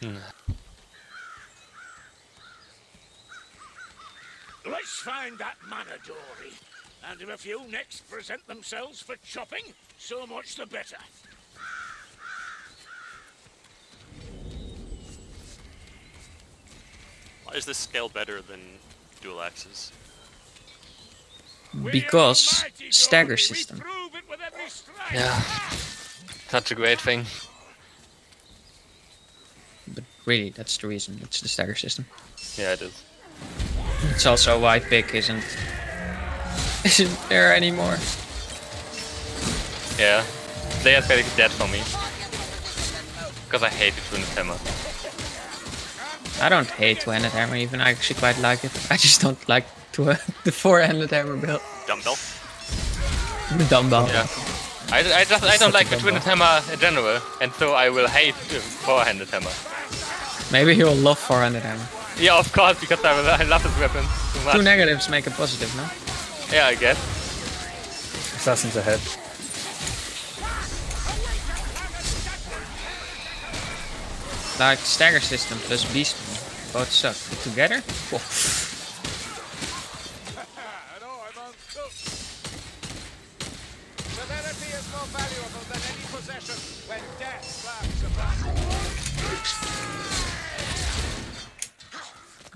Hmm. Let's find that Manadori. And if a few next present themselves for chopping, so much the better. Why is this scale better than dual axes? Because stagger system. prove it with every strike. Yeah. Such a great thing. Really, that's the reason. It's the stagger system. Yeah, it is. It's also why pick isn't isn't there anymore. Yeah. They are basically dead for me. Because I hate the twin hammer. I don't hate two-handed hammer even. I actually quite like it. I just don't like two the four-handed hammer build. Dumbbell? The dumbbell. Yeah. I, I just I don't like the twin hammer in general, and so I will hate the four-handed hammer. Maybe he will love four-handed hammer. Yeah, of course, because I, I love his weapon so much. Two negatives make a positive, no? yeah, I guess. Assassins ahead. Like stagger system plus beast. Both suck. Together? Whoa.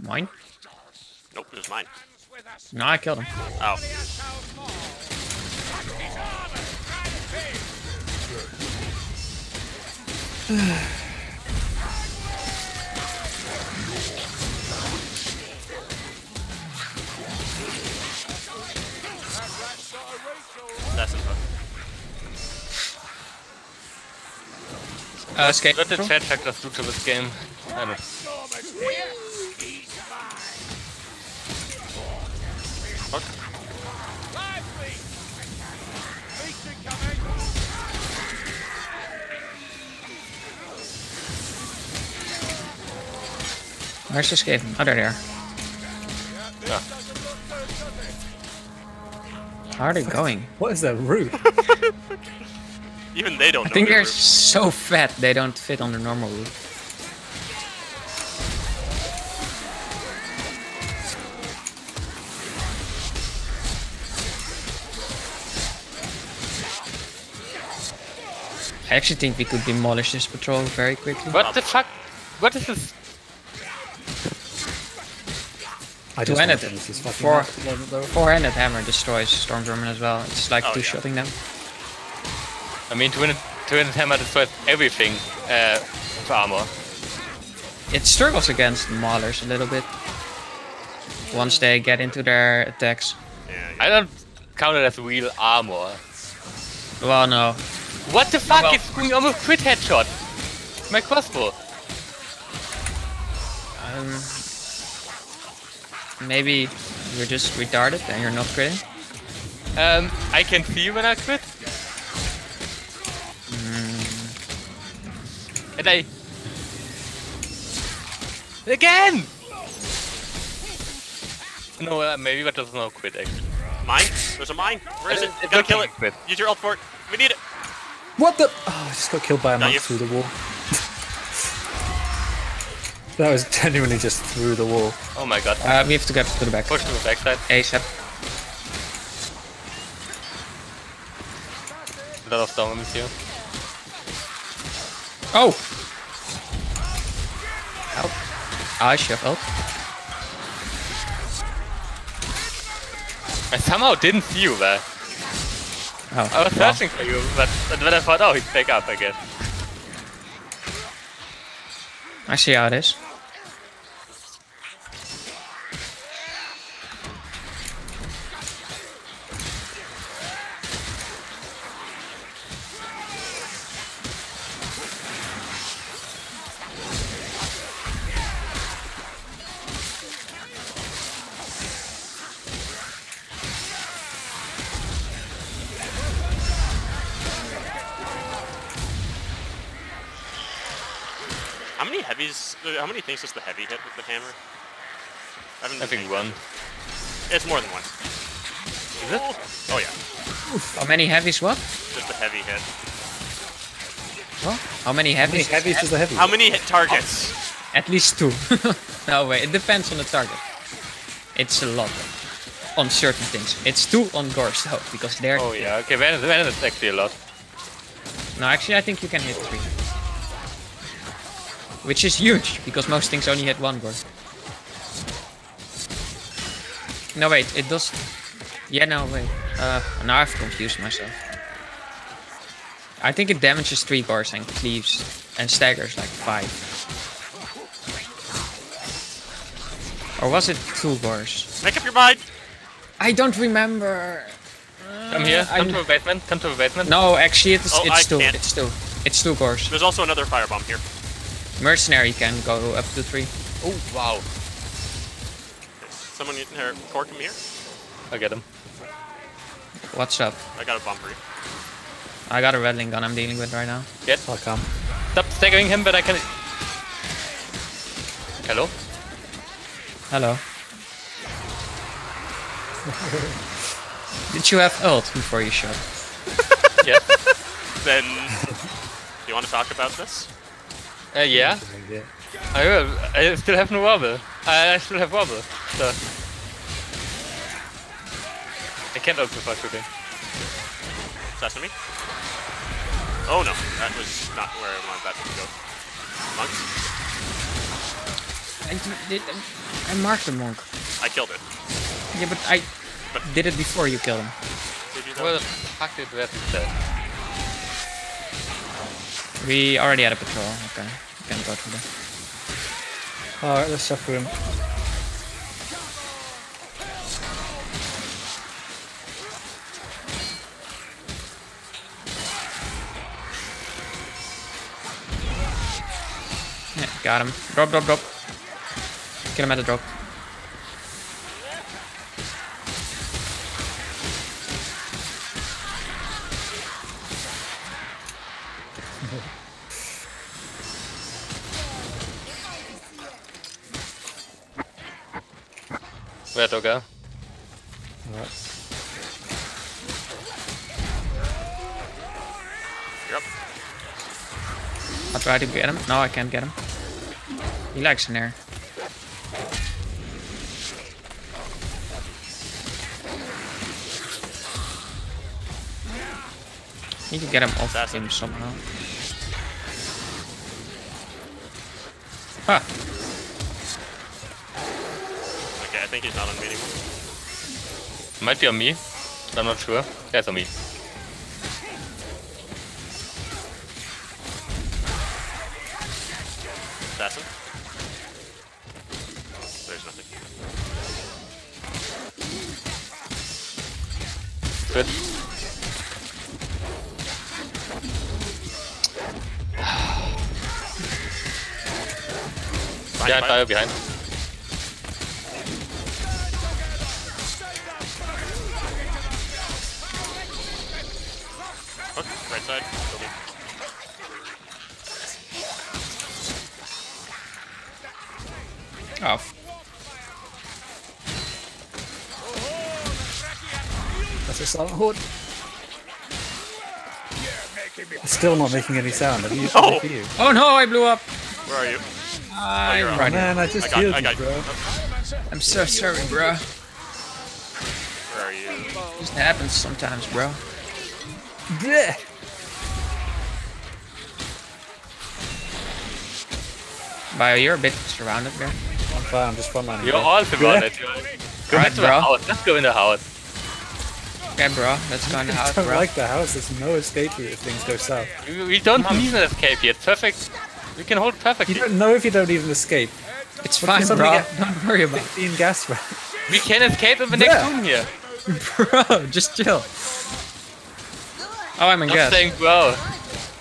Mine? Nope, it was mine. Hands with us. No, I killed him. Oh. As how small. Watch his armor. Rampage. That's enough. Uh, escape. What did room? chat factors do to this game? I don't Stormer's Where's the escape? Oh, there they are. How are they going? What is that route? Even they don't I know. think they're route. so fat they don't fit on the normal route. I actually think we could demolish this patrol very quickly. What the fuck? What is this? I just Two-handed. want to finish this fucking Four. map at the moment, though. Four-handed hammer destroys Stormvermin as well. It's like Oh, yeah. two-shotting them. I mean, twin twin hammer destroys everything uh, with armor. It struggles against Maulers a little bit. Once they get into their attacks. Yeah, I don't count it as real armor. Well, no. What the fuck? well- It's on almost crit headshot. My crossbow. Um, maybe you're just retarded and you're not critting. Um, I can see you when I crit. And I... Again! No, uh, maybe that does not know quit actually. Mine? There's a mine. Where is Uh, it? it Gotta kill it. quit. Use your ult for it. We need it. What the? Oh, I just got killed by a No, monk through the wall. That was genuinely just through the wall. Oh my god. Uh, we have to get to the back. Push to the backside. ASAP. A lot of storm enemies here. Oh! Help. I shuffled. I somehow didn't see you there. Oh, I was well, searching for you, but, but then I thought, oh, he's back up, I guess. I see how it is. With the hammer? I, haven't I think one. attention. It's more than one. Is it? Oh yeah, How many heavies what? just a heavy hit. What? How many How many heavies? heavies does the heavy? How many hit targets? At least two. no way. it depends on the target. It's a lot on certain things. It's two on Gorse though, because they're Oh yeah, okay, then, then it's actually a lot. no actually I think you can hit three. Which is huge, because most things only hit one Gorse. No wait, it does Yeah no wait. Uh now I've confused myself. I think it damages three bars and cleaves and staggers like five. Or was it two bars? Make up your mind. I don't remember. Come here, come I'm- to the basement, come to the basement. No, actually, it's Oh, it's I two. can't. It's two. It's two cores. There's also another firebomb here. Mercenary can go up to three. Oh wow, Someone in here, Cork him here. I'll get him. What's up? I got a bomb for you. I got a rattling gun I'm dealing with right now. I'll come. Stop staggering him, but I can. Hello? Hello. Did you have ult before you shot? Yes. Then, do you want to talk about this? Uh, yeah. Yeah. I will. I still have no wobble. I I still have wobble. So. I can't open before shooting. Sesame? Oh no, that was not where I wanted that to go. Monks? I did. I marked the monk. I killed it. Yeah, but I But- did it before you killed him. Did you though? Where the fuck did that instead? We already had a patrol. Okay, we can go through there. Alright, let's suffer him. Yeah, got him. Drop, drop, drop. Kill him at the drop. Where to go? Alright. You're. I'll try to get him. No, I can't get him. He likes an air. Need to get him off That's him somehow. Huh. Okay, I think he's not on me anymore. Might be on me. but I'm not sure. Yeah, it's on me. Assassin? There's nothing. Good. Fine, Yeah, fine. fire behind. Hook, right side. Building. Oh, ah, That's a silent horde. It's still not making any sound. Have you? Oh! No. For you? oh no! I blew up. Where are you? I'm right Man, I I just got, healed I you, got. bro. I'm so sorry, bro. Where are you? Just happens sometimes, bro. Blech. Bio, you're a bit surrounded there. I'm fine. I'm just frontlining. You're all surrounded. Go Right, back to the bro. house. Let's go in the house. Okay, bro. Let's go in the I house, don't bro. like the house. There's no escape route if things go south. We, we don't need an escape here. It's perfect. We can hold perfectly. You don't know if you don't even escape. It's What fine, bro. Don't worry about 15 gas rounds. We can escape in the next room here. Bro, just chill. Oh, I'm in gas. saying bro.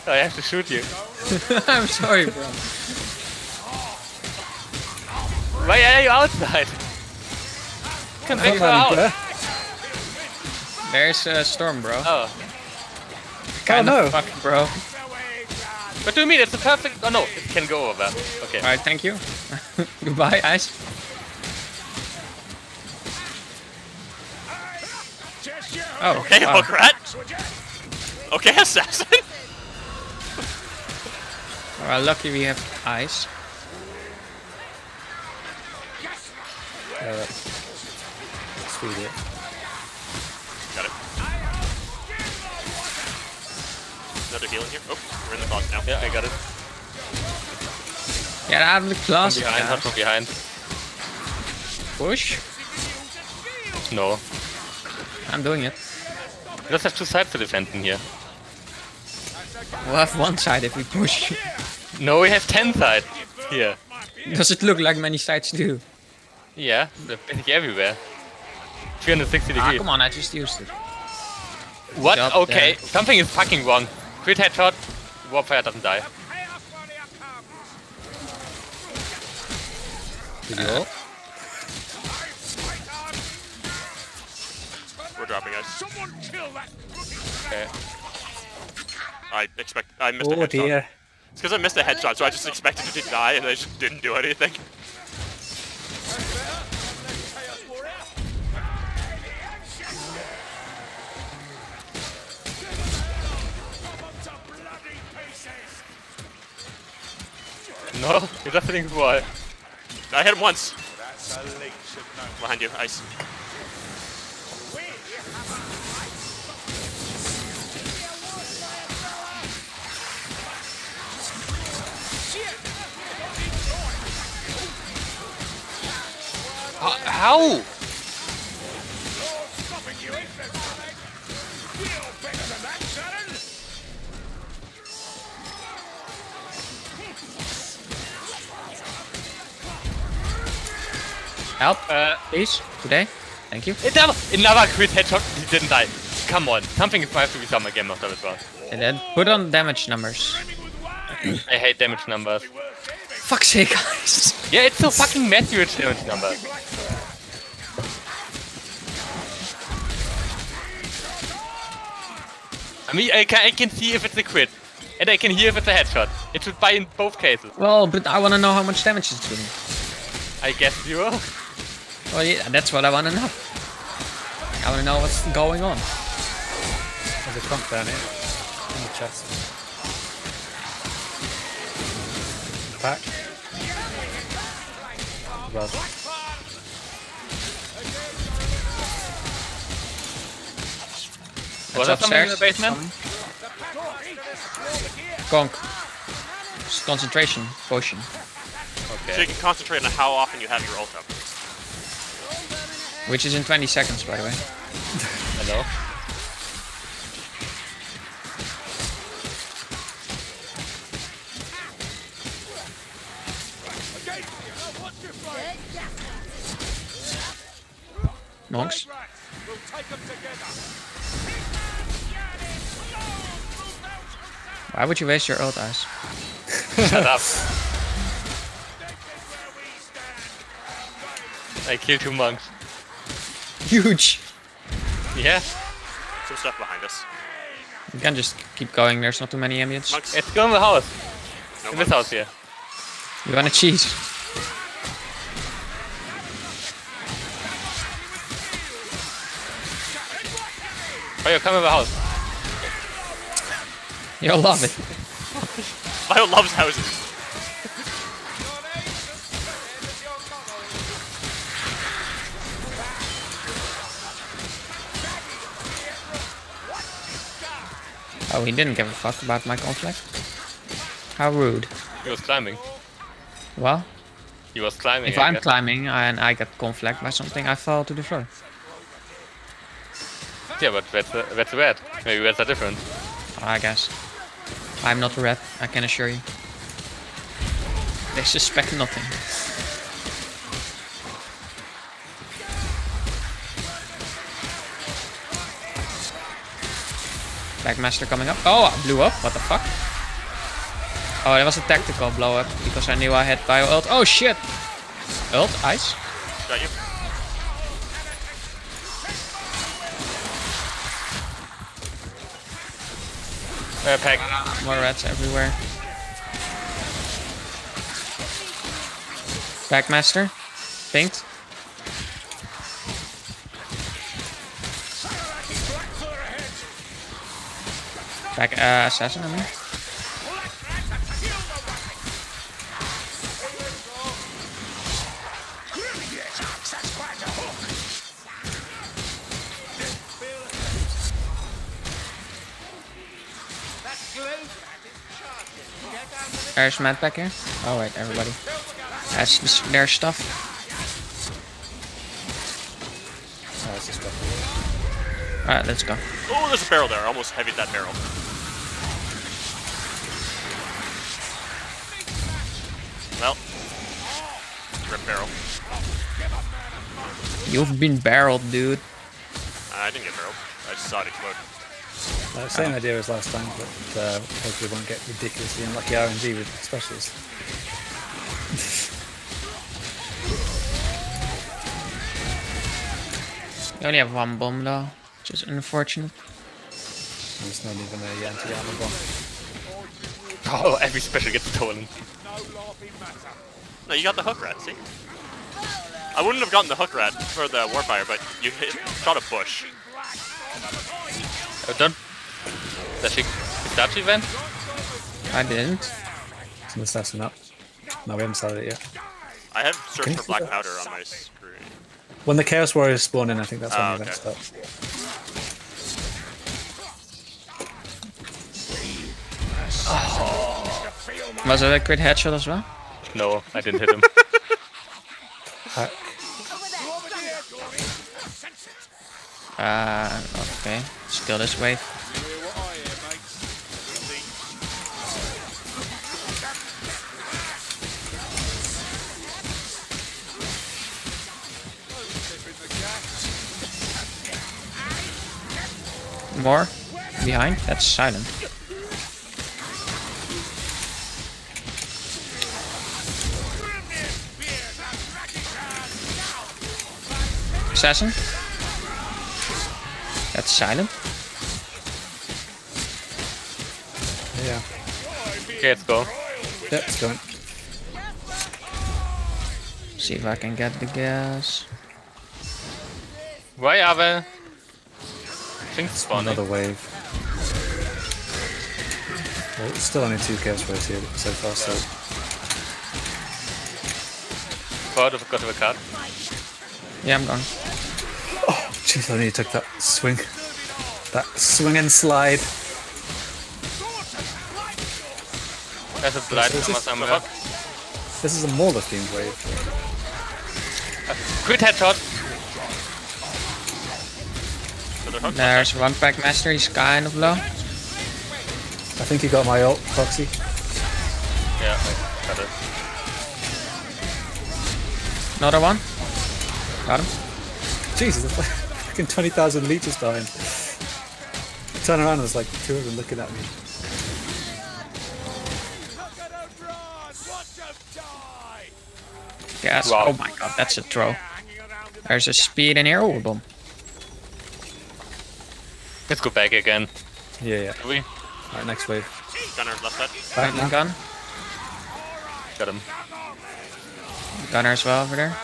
I have to shoot you. I'm sorry, bro. Why are you outside? Come back to the Frontlining, house. bro. There's a storm, bro. Oh. Kind oh, no. of fuck, bro. Do you mean? It's a perfect. Oh no, it can go over. Okay. Alright, thank you. Goodbye, Ice. Oh, Okay, wow. Okay, Assassin. Well, lucky we have ice. Uh, it. Got it. Another healing here. Oh, we're in the boss now. Yeah, I got it. Get out of the From closet. behind, not guys. from behind. Push. No. I'm doing it. We just have two sides to defend in here. We'll have one side if we push. No, we have 10 sides here. Does it look like many sides do? Yeah, they're basically everywhere. 360 Ah, degrees. come on, I just used it. what? job Okay, there. something is fucking wrong. Crit headshot, Warpfire doesn't die. Did you all? We're dropping ice. Someone kill that Okay. I expect I missed a Oh headshot. dear. It's because I missed a headshot, so I just expected it to die, and I just didn't do anything. No, you're the wall. I hit him once. Behind you, ice. Uh, how? Help, Uh, please, today. Thank you. another, another crit headshot, he didn't die. Come on, something has to be some again after as well. And then put on damage numbers. I hate damage numbers. Fuck's sake, guys. Yeah, it's so fucking messy with damage numbers. I mean, I can, I can see if it's a crit. And I can hear if it's a headshot. It should buy in both cases. Well, but I want to know how much damage it's doing. I guess zero. Well, yeah, that's what I want to know. I want to know what's going on. There's a trunk down here. In the chest. Pack. Well, Was that something in the basement? Conk. Concentration potion. Okay. So you can concentrate on how often you have your ult up. Which is in 20 seconds, by the way. Hello. Monks. We'll take them together. Why would you waste your ult eyes? Shut up. I killed two monks. Huge. Yeah, Some stuff behind us. You can just keep going. There's not too many ambience. Monks. let's go in the house. No In this house here. You want oh, to cheese? Oh, you come in the house. You'll love it. Bio loves houses. Oh, he didn't give a fuck about my conflict. How rude. He was climbing. Well, He was climbing. if I I'm guess. climbing and I get conflict by something, I fall to the floor. Yeah, but that's uh, that's red. Maybe that's a different. I guess. I'm not a rat, I can assure you. They suspect nothing. Packmaster coming up. Oh, I blew up. What the fuck? Oh, that was a tactical blow up because I knew I had bio ult. Oh shit! Ult, ice. Got you. Uh, pack. More rats everywhere. Packmaster. Pinked. Back, uh, assassin, I mean. There's Matt back here. Oh wait, everybody. That's this, their stuff. Oh, Alright, let's go. Oh, there's a barrel there. I almost heavied that barrel. Barrel. You've been barreled, dude. I didn't get barreled. I just saw it explode. Uh, same idea as last time, but uh, hopefully won't get ridiculously unlucky RNG with specials. You only have one bomb though, which is unfortunate. And it's not even a anti-armor bomb. Oh, every special gets stolen. No, you got the hook rat, see? I wouldn't have gotten the hook rat for the warpfire, but you hit, shot a bush. Oh, don't. Does she start the event? I didn't. So let's start up. No, we haven't started it yet. I have searched for black that? powder on my screen. When the Chaos Warriors spawn in, I think that's when Ah, the event okay. starts. Was it a crit headshot as well? No, I didn't hit him. Hack. Uh, okay. Still this wave. More behind. That's silent. Assassin. That's silent. Yeah. Okay, let's go. Yep, it's going. See if I can get the gas. Why are the things spawning? Another wave. Well, it's still only two Chaos Warriors here so far, so Part of got of a card. Yeah, I'm gone. Jeez, I nearly took that swing. That swing and slide. There's a blight This from is- somewhere. This is a Mauler themed wave. Crit headshot. There's one pack master, he's kind of low. I think he got my ult, Foxy. Yeah, I got it. Another one. Got him. Jesus, it's like fucking 20,000 leeches behind. Turn around and there's like two of them looking at me. Gas. Wow. Oh my god, that's a throw. There's a speed and arrow Oh, a bomb. Let's go back again. Yeah, yeah. Do we? Alright, next wave. Gunner left side. Back now. Gun. Got him. Gunner as well over there.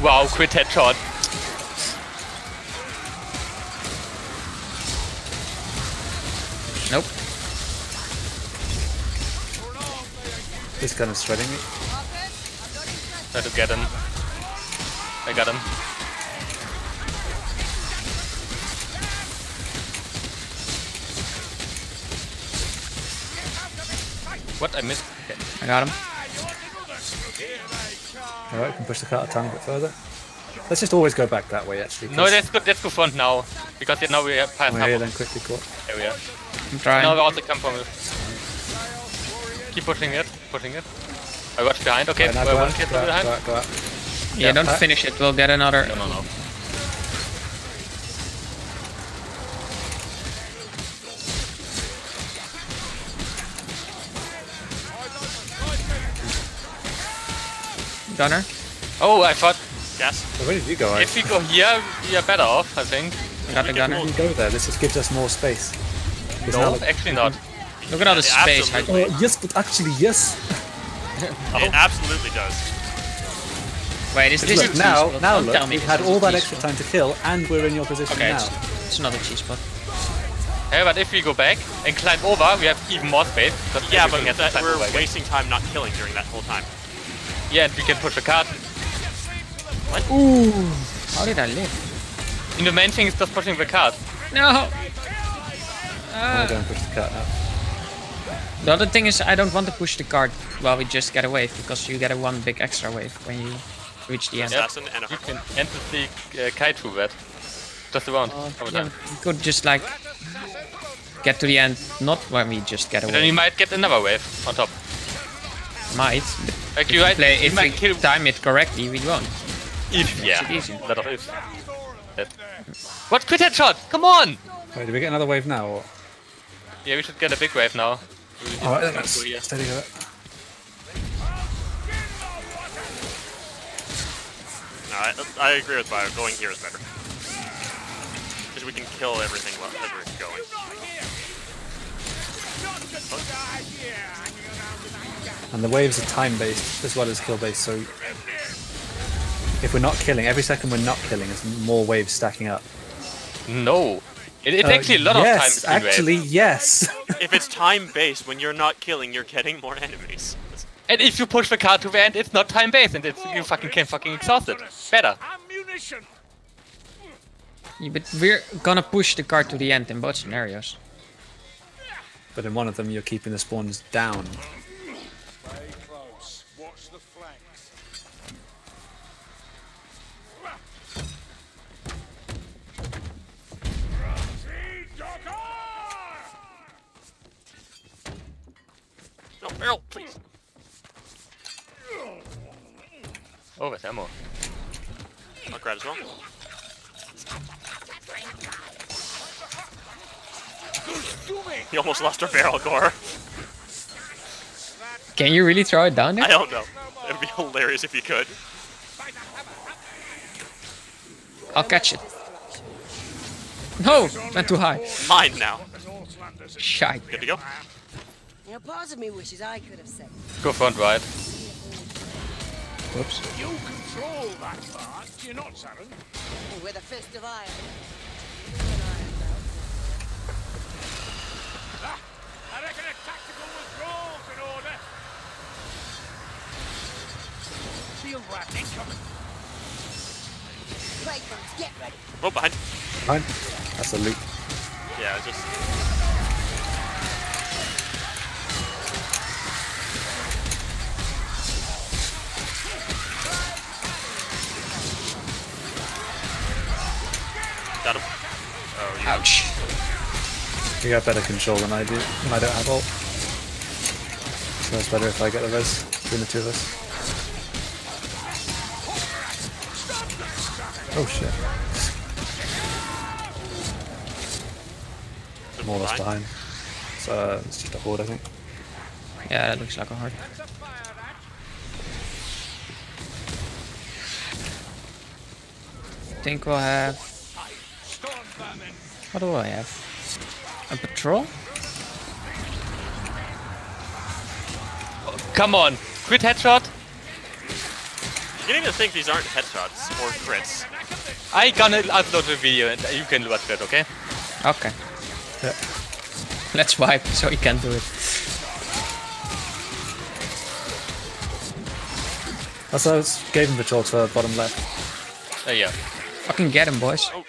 Wow, crit headshot. This gun is shredding me. Try to get him. I got him. What? I missed. Okay. I got him. Alright, we can push the cart a tiny bit further. Let's just always go back that way, actually. No, let's go. Let's go front now, because now we have passed Come half here, of then quickly go. the area. I'm trying. Now we also come from. Keep pushing it, pushing it. I got behind. Okay, Right, now go one out, kid go out, behind. go out, go out. yeah, don't uh, finish it. We'll get another. No, no, no. Gunner. Oh, I thought Yes. So where did you go? if we go here, we are better off. I think. I got the gunner. you go there? This just gives us more space. No, actually not. Look at all the Yeah, space. absolutely. Oh, yes, but actually, yes. It absolutely does. Wait, is this a Look, cheese now, spot? now look, we've had all that extra spot. time to kill, and we're in your position Okay, now. it's, it's not a cheese spot. Hey, but if we go back and climb over, we have even more space. because Yeah, but everything that, we're over again. wasting time not killing during that whole time. Yeah, and we can push a cart. What? Ooh, How did I live? And the main thing is just pushing the cart. No! I'm gonna go and push the cart now. The other thing is, I don't want to push the cart while we just get a wave, because you get a one big extra wave when you reach the end. Assassin and You can endlessly uh, kite through that. Just around. Uh, yeah, you could just like get to the end, not when we just get a And then you might get another wave on top. Might, Like if you, we might, play, you if might we kill time it correctly, we won't. if yeah. it easy. Lot of ifs. That- What crit headshot? Come on! Wait, do we get another wave now? Or? Yeah, we should get a big wave now. Oh, that's yeah. steady with it. No, I, I agree with Bio. Going here is better. Because we can kill everything while as we're going. And the waves are time based as well as kill based. So if we're not killing, every second we're not killing, is more waves stacking up. No. It, it's Uh, actually a lot yes, of time between actually, waves. yes. If it's time based, when you're not killing, you're getting more enemies. And if you push the car to the end, it's not time based and it's you fucking can fucking exhaust it. Better. Ammunition! Yeah, but we're gonna push the car to the end in both scenarios. but in one of them, you're keeping the spawns down. Stay close. Watch the flanks. No, barrel, please. Oh, there's ammo. I'll grab as well. You almost lost our barrel, Gore. Can you really throw it down there? I don't know. It'd be hilarious if you could. I'll catch it. No, Not too high. Mine now. Shite. Good to go. You know, part of me wishes I could have said. Go front right. Whoops. You control that part, do you not, Saren? With a fist of iron. Ah, I reckon a tactical withdrawal's in order. Shield rat incoming. Plague get ready. Oh, behind. Fine. That's a loop. Yeah, just. Ouch. You got better control than I do, and I don't have ult. So it's better if I get the res between the two of us. Oh shit. More or less behind. So uh, it's just a horde, I think. Yeah, that looks like a heart. think we'll have. What do I have? A patrol? Come on. Crit headshot. You can even think these aren't headshots or crits. I gonna upload the video and you can watch that, okay? Okay. Yeah. Let's wipe so he can do it. Also, I was- gave him patrol to bottom left. Uh, yeah. Fucking get him, boys. Oh,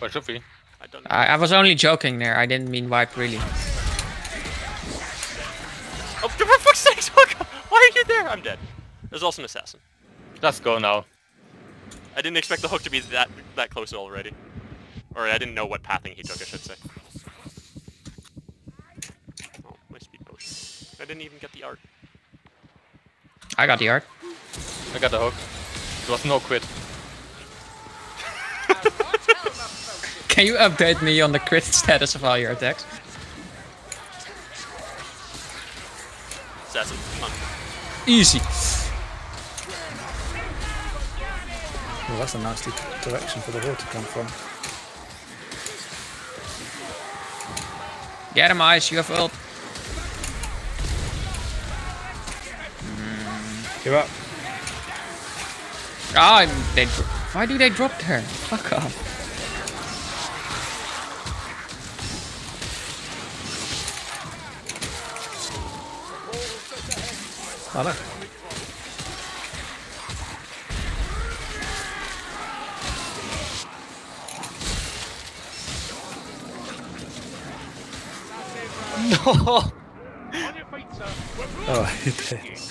damn. Well, should be. I don't I, I was only joking there. I didn't mean wipe really. Oh, for fuck's sake, Hook! Why are you there? I'm dead. There's also an assassin. Let's go now. I didn't expect the hook to be that that close already. Or I didn't know what pathing he took, I should say. Oh, my speed potion. I didn't even get the art. I got the art. I got the hook. It was no quit. Can you update me on the crit status of all your attacks? Assassin, come on. Easy. Oh, that's a nasty direction for the horde to come from. Get him, Ice. You have ult. You're up. Ah, they. dro- Why do they drop there? Fuck off. I know. No! Oh, okay.